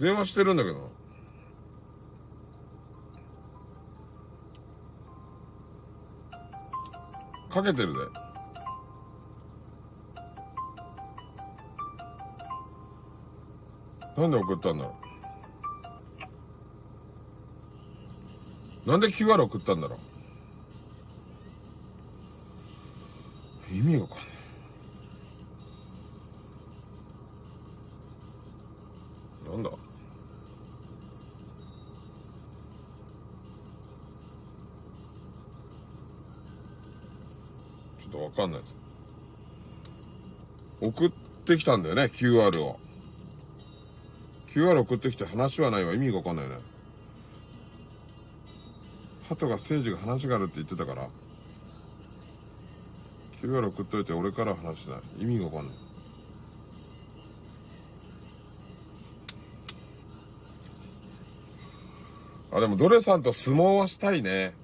電話してるんだけど。かけてるで。なんで送ったんだ？ろう。なんで QR 送ったんだろう？意味がかんない。なんだ？わかんないです。送ってきたんだよね、QR を。QR 送ってきて話はないわ。意味がわかんないね。鳩が政治が話があるって言ってたから。QR 送っといて俺から話しない。意味がわかんない。あ、でもドレさんと相撲はしたいね。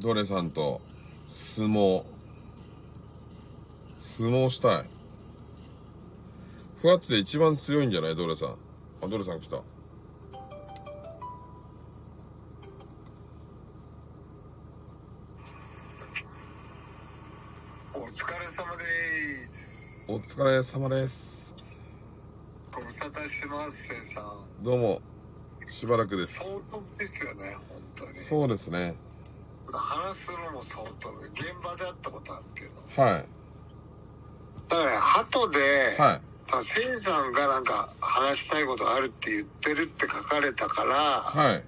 ドレさんと相撲。相撲したい。ふわっちで一番強いんじゃない？ドレさん。あ、ドレさん来た。お疲れ様です。お疲れ様です。ご無沙汰します、せいさん。どうも、しばらくです。相当ですよね、本当に。そうですね。話すのも相当で、現場で会ったことあるけど。はい。だから、鳩で、はい。せいさんがなんか話したいことあるって言ってるって書かれたから、はい。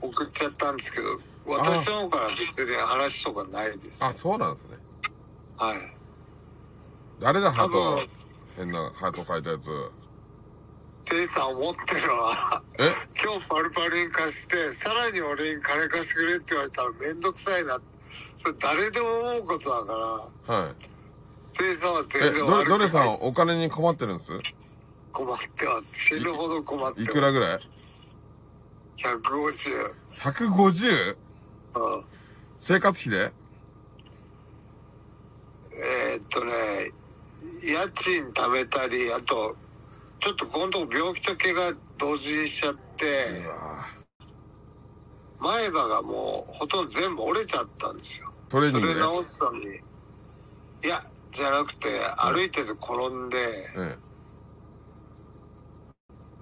送っちゃったんですけど、私の方から別に話とかないです。あ、そうなんですね。はい。誰だ、ハ多分ト。変なハート書いたやつ？せいさん思ってるのは、え？今日パルパルに貸して、さらに俺に金貸してくれって言われたらめんどくさいな。それ誰でも思うことだから、はい。せいさんはえ、全然悪くない。どれさんお金に困ってるんです？困ってます。死ぬほど困ってます。いくらぐらい？150。?150? うん。生活費で？えーっとね、家賃貯めたり、あと、ちょっとこのとこ病気と怪我同時にしちゃって、前歯がもうほとんど全部折れちゃったんですよ。それトレーニングで？直すために。いや、じゃなくて、歩いてて転んで、え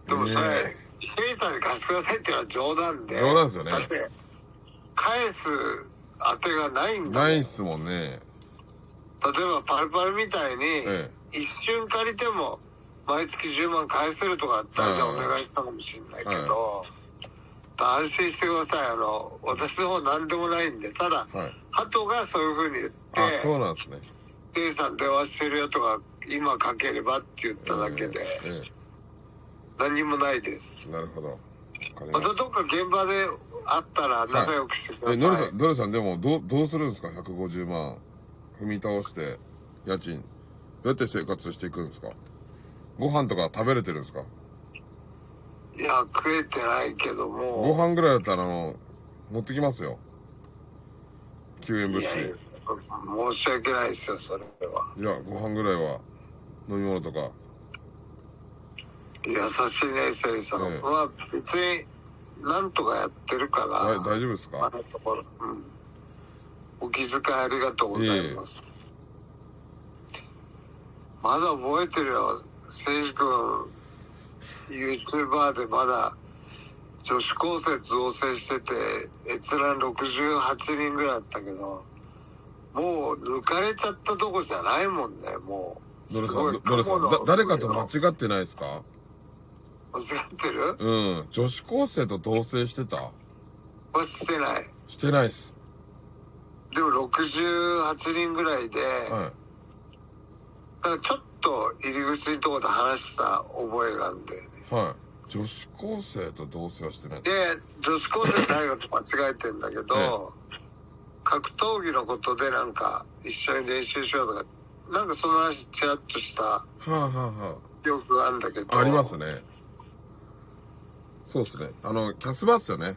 でもそれ、えセイさんに貸してくださいっていうのは冗談で。冗談ですよねだって、返す当てがないんえだないっすもんね。ばパルパルみたいに、え一瞬借りても、毎月10万返せるとかだったら、じゃあおはい願いしたかもしれないけど、安心してください。あの、私の方何でもないんで、ただ、えはい。鳩がそういうふうに言って、あ、そうなんですね。セイさん電話してるよとか、今かければって言っただけで、え何もないですえ。なるほど。またどっか現場で会ったら仲良くしてくた。だえ、ノリさい。さん、ドレさんでも、どう、どうするんですか ?150 万。踏み倒して、家賃。どうやって生活していくんですか？ご飯とか食べれてるんですか？いや、食えてないけども。ご飯ぐらいだったら、あの、持ってきますよ。救援物資。申し訳ないですよ、それは。いや、ご飯ぐらいは、飲み物とか。優しいね、セイさん。ええまあ、別に、なんとかやってるから。だ大丈夫ですか？あのところ。うん。お気遣いありがとうございます。まだ覚えてるよ。せいじ君、YouTuber でまだ、女子高生造成してて、閲覧68人ぐらいだったけど、もう抜かれちゃったとこじゃないもんね、もう。誰かと間違ってないですか？間違ってる？うん。女子高生と同棲してた？はしてない。してないっす。でも68人ぐらいで、はだからちょっと入り口のところで話した覚えがあるんだよね。い。はい。女子高生と同棲はしてない。で、女子高生大学と間違えてんだけど、え格闘技のことでなんか一緒に練習しようとか、なんかその話ちらっとしたはあ、はあは記憶があるんだけど。あ、ありますね。そうっすね。あの、キャスバーっすよね。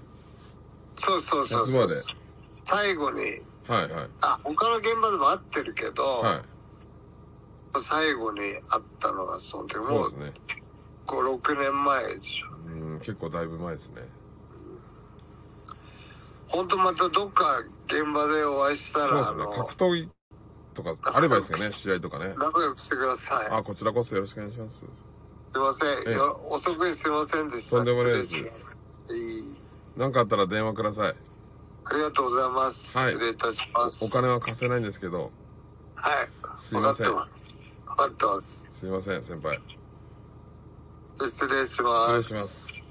そうそうキそうそう。ャスバーで。最後に、はいはい。あ、他の現場でも会ってるけど、はい。最後に会ったのがその時、もうそうですね。5、6年前でしょうん結構だいぶ前ですね。本当またどっか現場でお会いしたら、そうですね。格闘技とかあればいいですよね。試合とかね。仲良くしてください。あこちらこそよろしくお願いします。すいません、ええ。よ遅くにすいませんでした。とんでもないです。何かあったら電話ください。ありがとうございます、はい。失礼いたします。お金は貸せないんですけど。はい。すいません分かってます。すすいません先輩。失礼します。失礼します。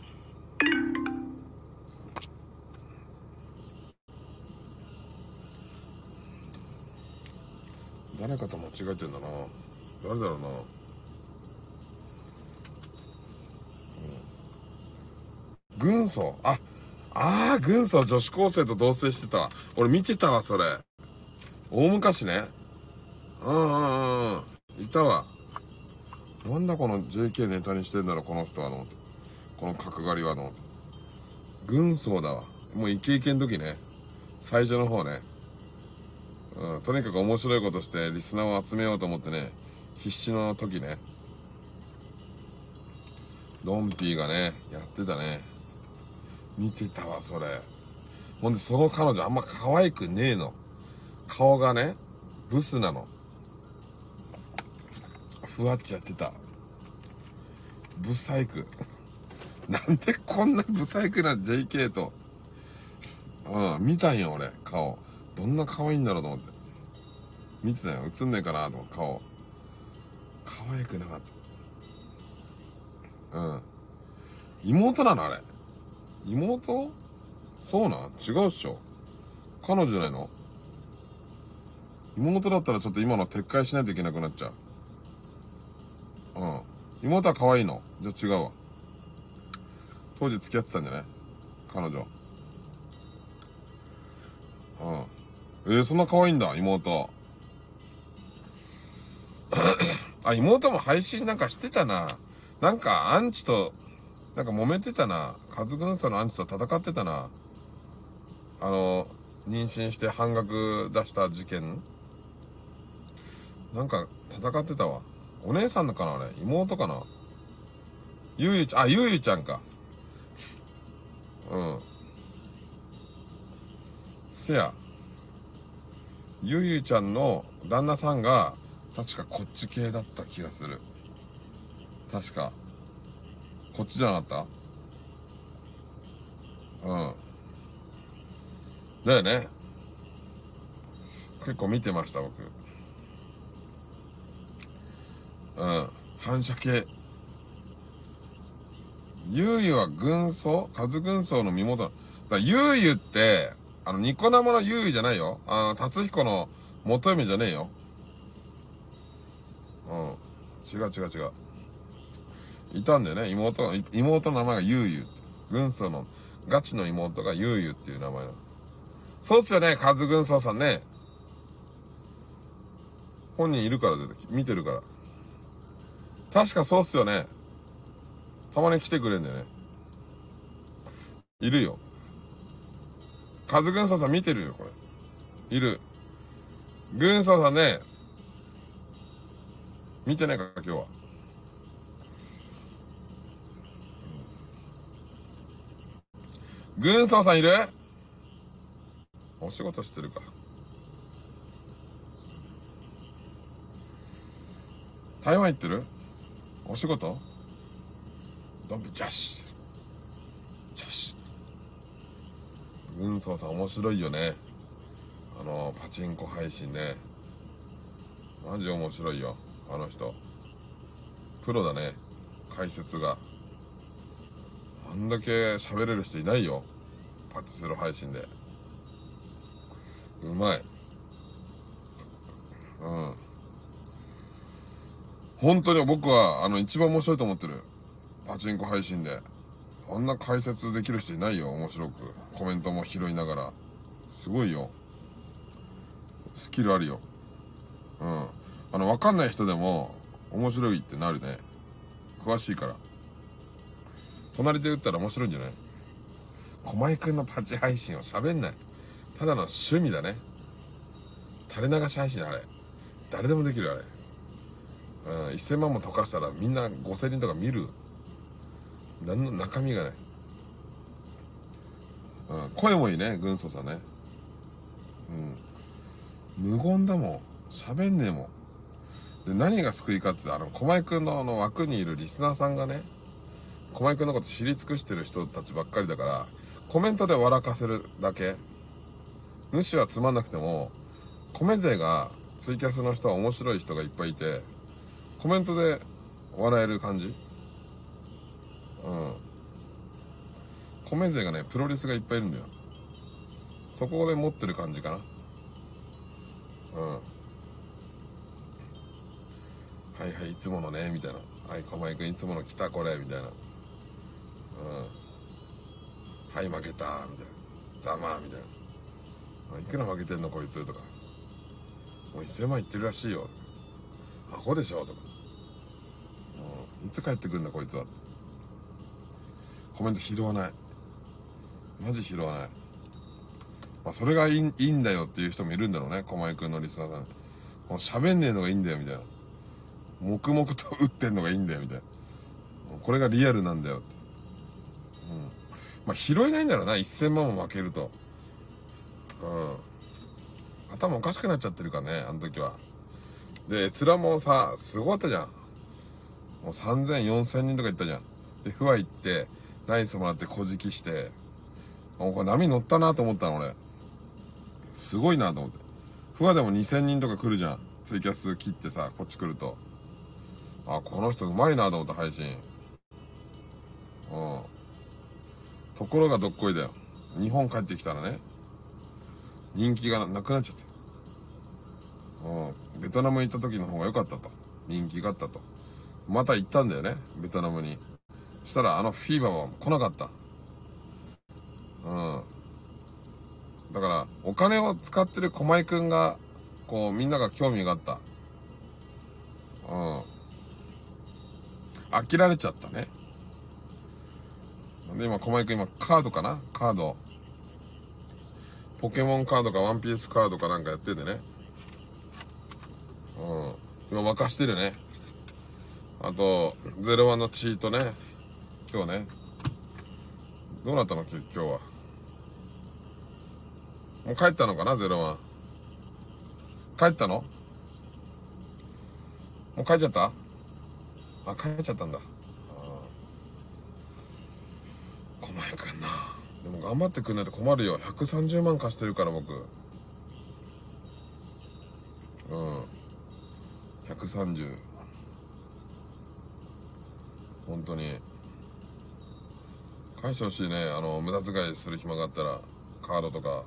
誰かと間違えてんだな。誰だろうな、うん、軍曹。あああ軍曹女子高生と同棲してた。わ俺見てたわそれ。大昔ね。うんうんうんうんいたわなんだこの JK ネタにしてんだろこの人はの。この角刈りはの。軍曹だわ。もうイケイケの時ね。最初の方ね。うんとにかく面白いことしてリスナーを集めようと思ってね。必死の時ね。ドンピーがねやってたね。見てたわそれ。ほんでその彼女あんま可愛くねえの。顔がねブスなの。ふわっちやってた。ブサイク。なんでこんなブサイクな JK と。うん見たんよ俺顔。どんな可愛いんだろうと思って。見てたよ。映んねえかなと思って顔。可愛くなかった。うん。妹なのあれ。妹？そうなん違うっしょ。彼女じゃないの？妹だったらちょっと今の撤回しないといけなくなっちゃう。妹は可愛いの？じゃあ違うわ。当時付き合ってたんじゃない？彼女。うん。えー、そんな可愛いんだ妹。あ妹も配信なんかしてたな。なんかアンチとなんか揉めてたな。カズグンサのアンチと戦ってたな。あの妊娠して半額出した事件。なんか戦ってたわ。お姉さんのかなあれ。妹かな。ゆうゆちゃんあゆうゆちゃんか。うん。せや。ゆうゆちゃんの旦那さんが確かこっち系だった気がする。確か。こっちじゃなかった？うん。だよね。結構見てました僕。うん。反射系。ゆうゆは軍曹？カズ軍曹の身元。だゆうゆってあのニコ生のゆうゆじゃないよ。あの達彦の元嫁じゃねえよ。うん。違う違う違う。いたんだよね。妹妹の名前がゆうゆ軍曹のガチの妹がゆうゆっていう名前なの。そうっすよね。カズ軍曹さんね。本人いるから出て見てるから。確かそうっすよね。たまに来てくれんだよね。いるよ。カズ軍曹さん見てるよこれ。いる。軍曹さんね見てないか今日は。軍曹さんいる？お仕事してるか。台湾行ってる？お仕事ドンピジャッシ。ュジャッシ。ュ軍曹さん面白いよね。あのパチンコ配信ね。マジ面白いよあの人。プロだね解説が。あんだけ喋れる人いないよパチスロ配信で。うまい。本当に僕はあの一番面白いと思ってる。パチンコ配信で。あんな解説できる人いないよ。面白く。コメントも拾いながら。すごいよ。スキルあるよ。うん。あの分かんない人でも面白いってなるね。詳しいから。隣で打ったら面白いんじゃない？駒井くんのパチ配信は喋んない。ただの趣味だね。垂れ流し配信あれ。誰でもできるあれ。うん1000万も溶かしたらみんな5000人とか見る何の中身がない。うん、声もいいね、軍曹さんね。うん。無言だもん。喋んねえもん。で、何が救いかって、あの、駒井くんのの枠にいるリスナーさんがね、駒井くんのこと知り尽くしてる人たちばっかりだから、コメントで笑かせるだけ。主はつまんなくても、米勢がツイキャスの人は面白い人がいっぱいいて、コメントで笑える感じ？うん。米勢がね、プロレスがいっぱいいるんだよ。そこで持ってる感じかな。うん。はいはい、いつものね、みたいな。はい、駒井くんいつもの来たこれ、みたいな。うん。はい、負けた、みたいな。ざまあ、みたいな。いくら負けてんの、こいつ、とか。もう1000万いってるらしいよ。アホでしょ、とか。いつ帰ってくんだ、こいつは。コメント拾わない。マジ拾わない。まあ、それがいいいいんだよっていう人もいるんだろうね、駒井くんのリスナーさん。もう喋んねえのがいいんだよ、みたいな。黙々と打ってんのがいいんだよ、みたいな。これがリアルなんだよって。うん。まあ、拾えないんだろうな、1000万も負けると。うん。頭おかしくなっちゃってるからね、あの時は。で、閲覧もさ、すごかったじゃん。もう3000、4000人とか行ったじゃん。で、不和行って、ナイスもらって小じきして、もうこれ波乗ったなと思ったの、俺。すごいなと思って。不和でも2000人とか来るじゃん。ツイキャス切ってさ、こっち来ると。あ、この人うまいなと思った、配信。うん。ところがどっこいだよ。日本帰ってきたらね、人気がなくなっちゃって。うん。ベトナム行った時の方が良かったと。人気があったと。また行ったんだよね、ベトナムに。したらあのフィーバーは来なかった。うん。だから、お金を使ってる駒井くんが、こう、みんなが興味があった。うん。飽きられちゃったね。で、今、駒井くん今、カードかな？カード。ポケモンカードかワンピースカードかなんかやっててね。うん。今沸かしてるね。あと、ゼロワンのチートね。今日ね。どうなったの？今日は。もう帰ったのかな？ゼロワン。帰ったの？もう帰っちゃった？あ、帰っちゃったんだ。駒井くんな。でも頑張ってくんないと困るよ。130万貸してるから僕。うん。130。本当に。返してほしいね。あの、無駄遣いする暇があったら、カードとか。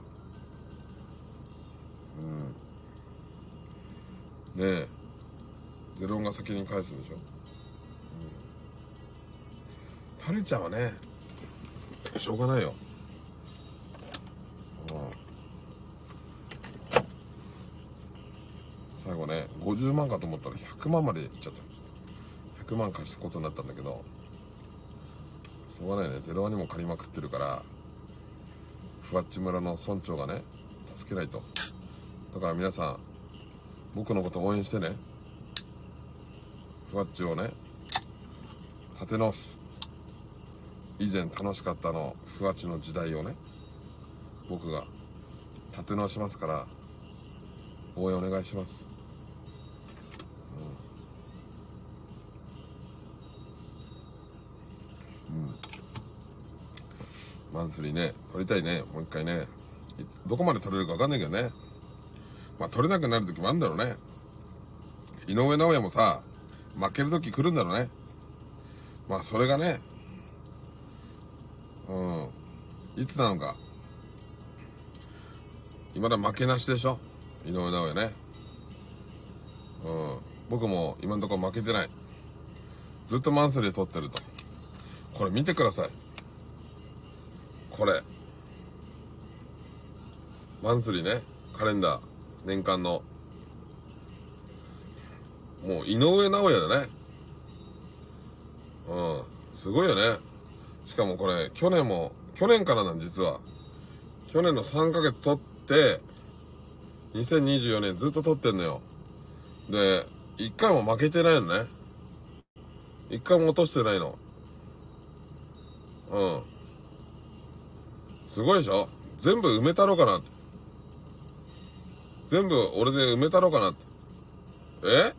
うん。ねえ。ゼロンが先に返すでしょ？うん。パルちゃんはね、しょうがないよ。うん。最後ね、50万かと思ったら100万までいっちゃった。100万貸すことになったんだけど、しょうがないね。ゼロワにも借りまくってるから、ふわっち村の村長がね、助けないと。だから皆さん、僕のこと応援してね。ふわっちをね、立て直す。以前楽しかったの、ふわっちの時代をね、僕が立て直しますから、応援お願いします。ンスリーね、撮りたいね、もう一回ね。どこまで撮れるかわかんないけどね。まあ、撮れなくなる時もあるんだろうね。井上尚弥もさ、負ける時来るんだろうね。まあ、それがね、うん、いつなのか。今だ負けなしでしょ井上尚弥ね。うん。僕も今のところ負けてない。ずっとマンスリーで撮ってると。これ見てください。これ。マンスリーね。カレンダー。年間の。もう井上尚弥だね。うん。すごいよね。しかもこれ、去年も、去年からなん実は。去年の3ヶ月撮って、2024年ずっと撮ってんのよ。で、1回も負けてないのね。1回も落としてないの。うん。すごいでしょ？全部埋めたろうかなって。全部俺で埋めたろうかなって。え？